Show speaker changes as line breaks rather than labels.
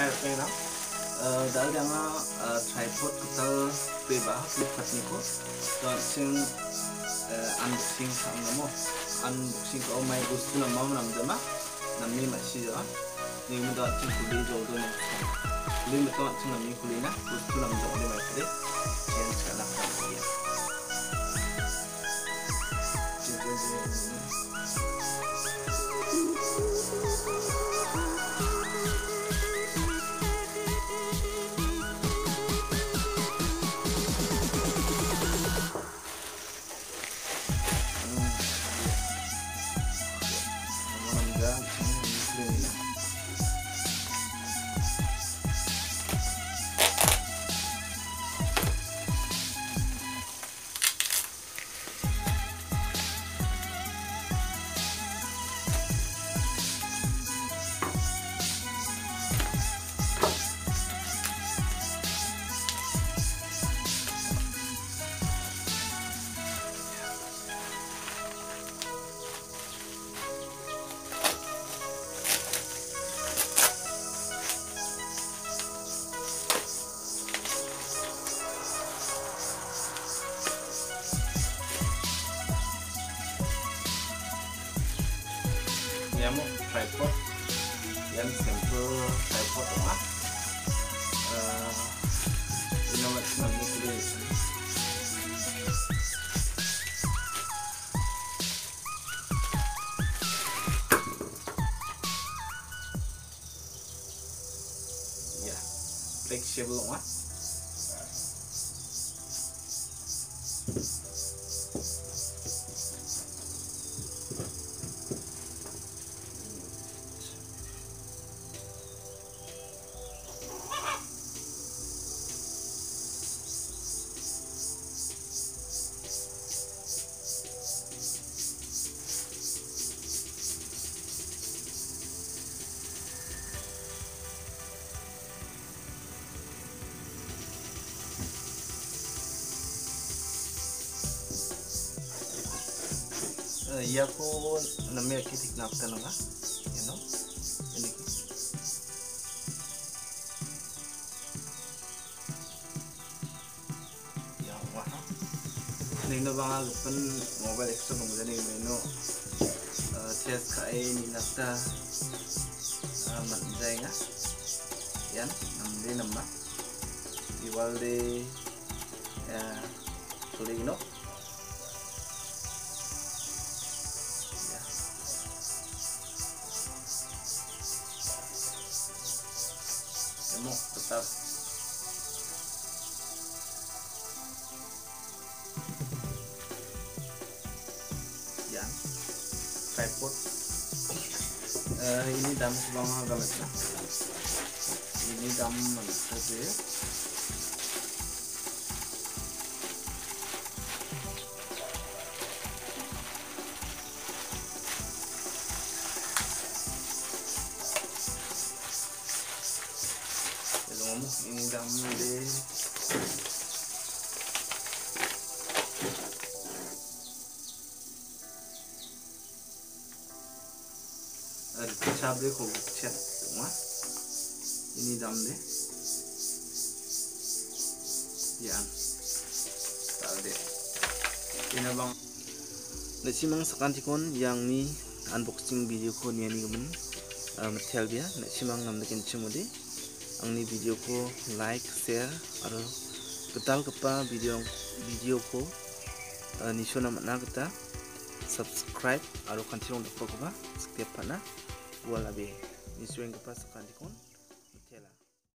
hai cây nó đã đang trải phốt tao về bá học phật nico rồi xin ăn xin sang nó mô ăn xin có mai bút xin làm mong làm gì mà làm mi mà xí đó nếu mà đó xin cũng đi rồi tôi này lên mà tôi xin làm mi cũng đi nè bút xin làm rồi đi mà cái đấy xin sẽ làm cái gì iya ko namanya kitik napta nga you know ini ki ya wah ini no bang lupan mobile extra nung jadi meno test kai ni napta man jai nga. Yan namde namma iwalde ya tuloy uh, ini dalam sebelum agak ini dalam mana saja ini deh ada cabai kok chat semua ini dam deh ya tak deh ini bang Nasimang sekantikon yang ni unboxing video ko niya ni gaman matel dia nasimang namdakin cimudi आंनि भिडिअखौ like share आरो गोदाल गोपा भिडिअ भिडिअखौ निसना मोना गता सब्सक्राइब आरो खान्थियाव दखौबा igual lebih B. Isso é